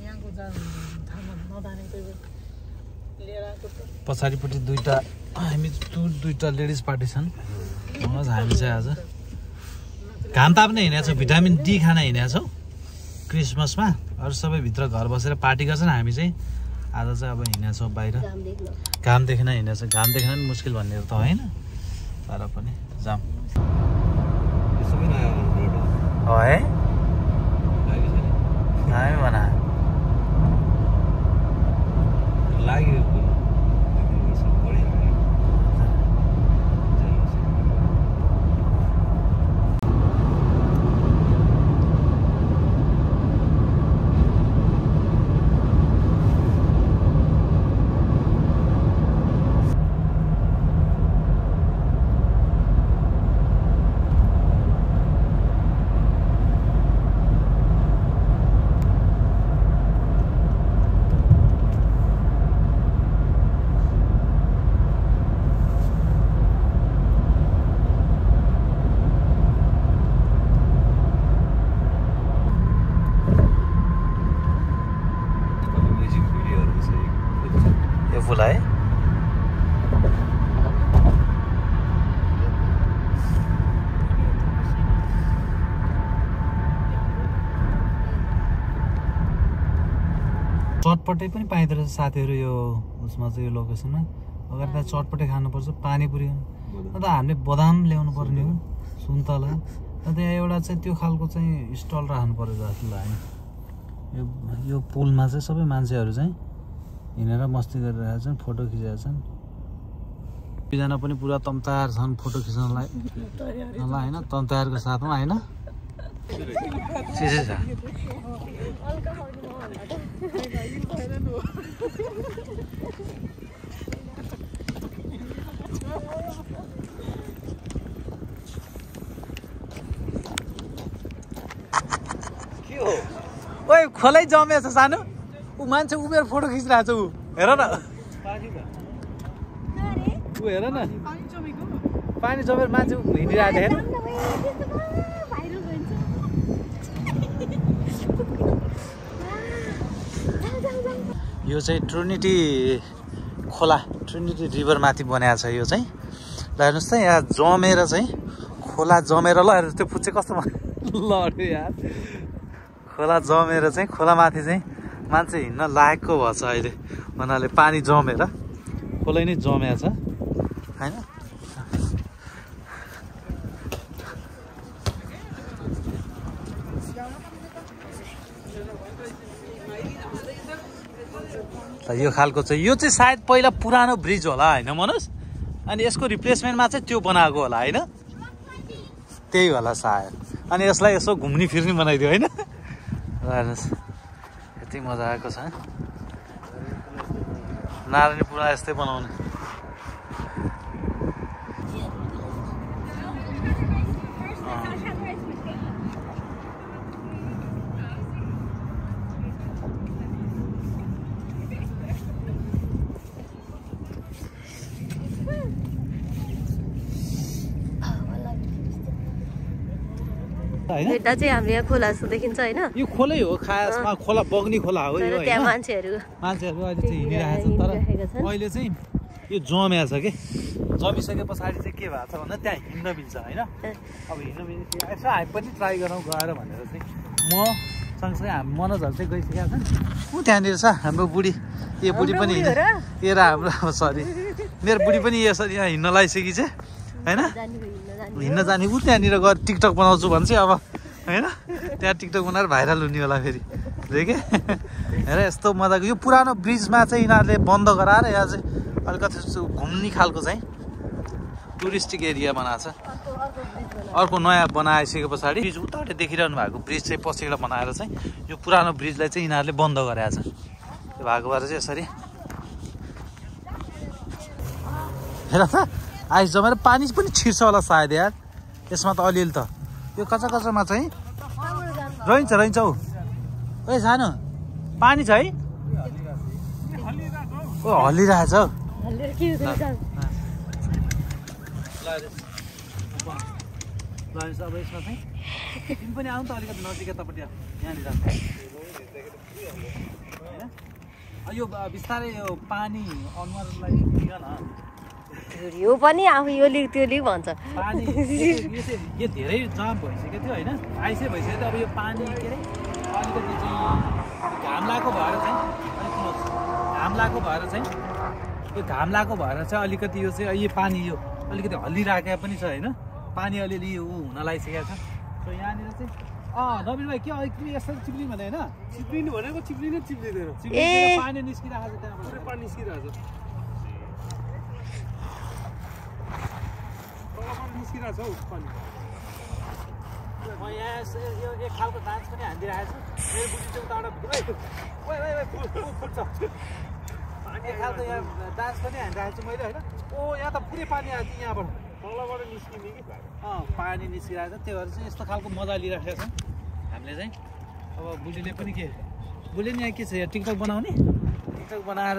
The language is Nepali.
यहाँको पछाडिपट्टि दुईवटा हामी टु दुईवटा लेडिज पार्टी छन्। हामी चाहिँ आज घाम ताप्ने हिँडेको छौँ भिटामिन डी खान हिँडेको छौँ। क्रिसमसमा अरू सबै भित्र घर बसेर पार्टी गर्छन्। हामी चाहिँ आज चाहिँ अब हिँडेको छौँ बाहिर। घाम देखेन। हिँडेको छ। घाम देखेन पनि मुस्किल भन्ने त होइन। तर पनि जाम हो है हामी भना लाग्यो म्युजिक भिडियोहरू चाहिँ यो फुल है चटपटे पनि पाइँदो रहेछ साथीहरू यो उसमा चाहिँ यो लोकेसनमा। अगाडि त चटपटे खानुपर्छ पानीपुरी अन्त हामीले बदाम ल्याउनु पर्ने हो सुन्तला। अन्त यहाँ एउटा चाहिँ त्यो खालको चाहिँ स्टल राख्नु पर्यो जस्तो लाग्यो यो यो पुलमा चाहिँ सबै मान्छेहरू चाहिँ हिँडेर मस्ती गरिरहेका छन् फोटो खिचेका छन्। दुईजना पनि पुरा तम्तार छन् फोटो खिच्नलाई। होइन तम्तारको साथमा होइन? ओइ खोलै जमेछ सानो। ऊ मान्छे उमेर फोटो खिचिरहेको छ ऊ। हेर न। ऊ हेर न। पानी जमेर मान्छे हिँडिरहेको थियो हेर। यो चाहिँ ट्रिनिटी खोला ट्रिनिटी रिभरमाथि बनाएको छ यो चाहिँ। ल हेर्नुहोस् त यहाँ जमेर चाहिँ खोला जमेर। ल हेर्नुहोस् त्यो फुच्चे कस्तो लड्यो यार। खोला जमेर चाहिँ खोलामाथि चाहिँ मान्छे हिँड्न लायकको भएछ अहिले। उनीहरूले पानी जमेर खोलै नै जमेको छ। होइन? यो खालको चाहिँ यो चाहिँ सायद पहिला पुरानो ब्रिज होला होइन मनोज? अनि यसको रिप्लेसमेन्टमा चाहिँ त्यो बनाएको होला होइन? त्यही होला सायद। अनि यसलाई यसो घुम्ने फिर्ने बनाइदियो होइन? यति मजा आएको छ नारायणी पुरा यस्तै बनाउने। यता चाहिँ हाम्रो यहाँ खोला जस्तो देखिन्छ होइन? यो खोलै हो खासमा खोला बग्ने खोला हो यो त्यहाँ मान्छेहरू मान्छेहरू अहिले चाहिँ हिँडिरहेको छ हिँडिरहेका तर छन्। अहिले चाहिँ यो जम्या छ कि? जमिसके पछाडि चाहिँ के भएको छ भन्दा त्यहाँ हिँड्न मिल्छ होइन? अब हिँड्न मिल्छ। यसो हामी पनि ट्राई गरौँ गएर भनेर चाहिँ म सँगसँगै हामी मनोजहरू चाहिँ गइसकेका छन्। ऊ त्यहाँनिर छ हाम्रो बुढी। यो बुढी पनि ए र हाम्रो सरी। मेरो बुढी पनि यसरी यहाँ हिँड्न लगाइसकी चाहिँ होइन? हिँड्न जाने ऊ त्यहाँनिर गएर टिकटक बनाउँछु भन्छ अब होइन? त्यहाँ टिकटक बनाएर भाइरल हुने होला फेरि। रे के हेर यस्तो मजाको यो पुरानो ब्रिजमा चाहिँ यिनीहरूले बन्द गराएर यहाँ चाहिँ अलिकति घुम्ने खालको चाहिँ टुरिस्टिक एरिया बनाएको छ। अर्को नयाँ बनाइसके पछाडि ब्रिज उताबाट देखिरहनु भएको ब्रिज चाहिँ पछिबाट बनाएर चाहिँ यो पुरानो ब्रिजलाई चाहिँ यिनीहरूले बन्द गराएको छ। त्यो भएको भएर चाहिँ यसरी हेर त। आइस जमाएर पानी पनि छिर्छ होला सायद यार। यसमा त अलिअलि त। यो कच्चा कच्चामा चाहिँ रहन्छ रहन्छ हौ ओ सानो पानी छ है? ओ हल्लिरहेछ हौ। अब यसमा पनि त अलिकति नजिक यतापट्टि यो बिस्तारै यो पानी अनुहारलाई दियो न यो पनि आफू यो लिग त्यो लिग भन्छ। पानी यो धेरै जाम भइसकेको थियो होइन? आइसै भइसक्यो। थियो अब यो पानी के अरे? अलिकति चाहिँ घाम लागेको भएर चाहिँ घाम लागेको भएर चाहिँ यो घाम लागेको भएर चाहिँ अलिकति यो चाहिँ यो पानी यो अलिकति हल्लिराखेको पनि छ होइन? पानी अलिअलि ऊ हुन लागिसकेको छ। सो यहाँनिर चाहिँ अँ नवीन भाइ के अलिक यसरी चिप्लिनु भने होइन? चिप्लिनु भनेको चिप्लिनै चिप्लिँदैन। पानी निस्किरहेको छ त्यहाँबाट। पानी निस्किरहेको छ तलबाट निस्किरहेको छ हौ पानी म यहाँ यस- यो एक खालको डान्स पनि हानिदिइरहेको छु। मेरो बुढी चाहिँ उताबाट फुल्छ एक खालको यहाँ डान्स पनि हानिरहेको छु मैले होइन? ओ यहाँ त पुरै पानी आएको थियो यहाँबाट? तलबाट निस्किने कि अँ पानी निस्किरहेको छ। त्यो भएर चाहिँ यस्तो खालको मजा लिइराखेको छौँ। हामीले चाहिँ अब बुढीले पनि के बुढीले नि यहाँ के छ? यहाँ टिकटक बनाउने? टिकटक बनाएर